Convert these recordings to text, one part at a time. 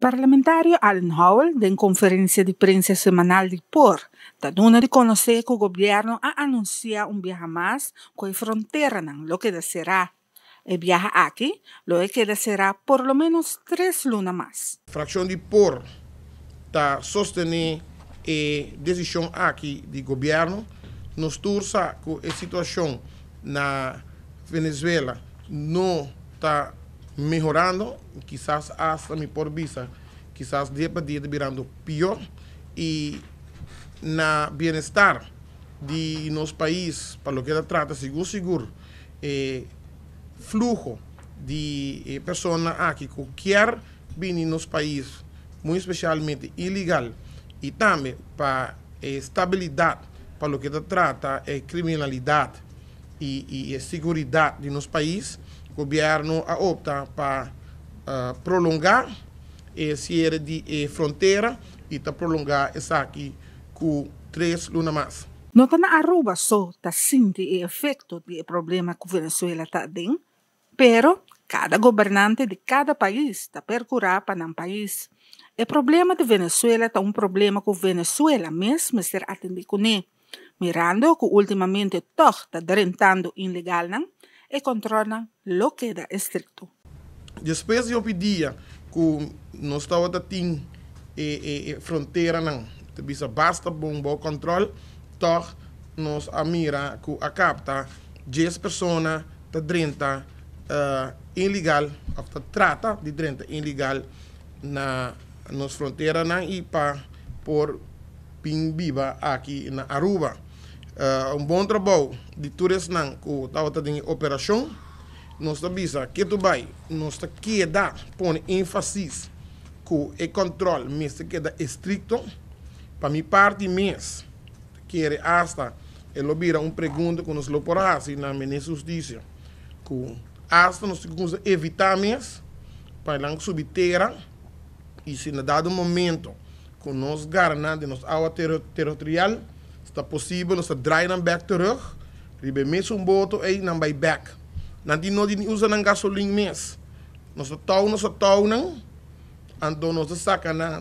Parlamentario Alan Howell, de conferência de prensa semanal de POR, está dando a conhecer que o governo a anunciar um viaje mais com a fronteira lo que será. El viaje aqui, lo que será por lo menos três lunas mais. Fração de POR está sostenendo a decisão aqui do governo, nos tursa com a situação na Venezuela não está melhorando, quizás hasta mi por vista, quizás dia para dia virando pior e na bem-estar de nos país, para o que trata, seguro, seguro, eh, fluxo de eh, pessoas aqui que quer vir nos país, muito especialmente ilegal, e também para eh, estabilidade, para o que trata, é criminalidade e, e, e de nos país, governo opta para uh, prolongar esse era de eh, fronteira e para prolongar essa aqui com três lunas mais. Nota na Aruba só está sentindo o efeito do problema que Venezuela está tendo, pero cada governante de cada país está percurar para um país. O problema de Venezuela está um problema que Venezuela mesmo ser atendido com ele, mirando que ultimamente todo está rentando ilegal, não? E controla lo que é estricto. Depois eu pedia que nós estava tem e, e, fronteira não, bisa basta bom bom controle, toch nós a mira que a capta 10 pessoas de 30 uh, ilegal, of de trata de 30 ilegal na nos fronteira não e para por ping viva aqui na Aruba uh, um bom trabalho de turismo que estava tendo operação. Nós avisa que tu vai, nós queda põe ênfase que o controle mesmo queda estricto. Para minha parte mês, quer hasta ele vira uma pergunta que nos lo porase na minha justiça, que hasta nós temos evitar mês para não subir terra e se na dado momento que nós garantamos nossa área ter territorial Está possível, nós draaien back terug. Ribe mes um e dan bij back. No di usa ng gasoline mes. Nós saca na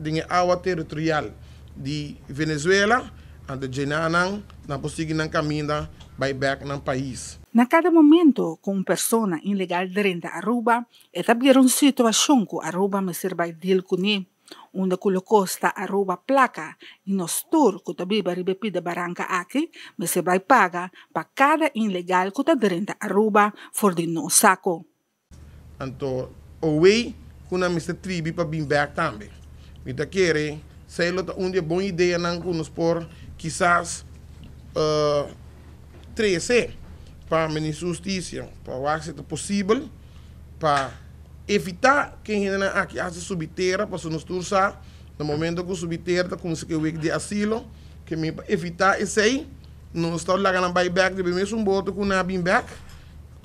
de água territorial de Venezuela, ando jenanang na possível nang caminho by back ng país. Na cada momento, com pessoa ilegal dentro da Aruba, uma situação que Aruba me serve deal com ele onde colocou esta arroba placa e nos tour que também ribe pida barranca aqui, mas se vai pagar para cada ilegal da arroba for de no saco. Então, o way que na mista tribi para vir back também. Mita querer, sei lá onde é boa ideia não que nos por quizás uh, 13 para a justiça, para o que possível, para evitar que haja subterra para nos tursa no momento que o subterra está com que o de asilo que me evitar esse aí. Não está lá na back de mesmo um boto com na bem back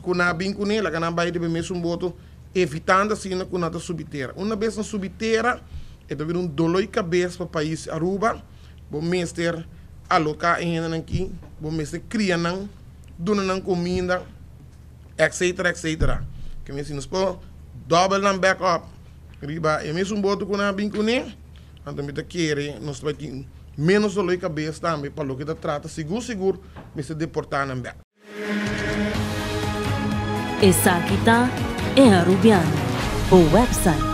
com na bem com ele na back de mesmo um boto evitando assim na com na subterra uma vez na subterra é de um dolor de cabeça para o país Aruba. Bom mestre alocar ainda aqui. Bom mestre cria não dona não comida etc etc que me pô double ng backup. riba. E mesmo boto com na binkuni, a gente ta kere, nos pa menos doloy ka Para o que kita trata, seguro, seguro, me se deportar ng back. aqui tá é Arubiano, o website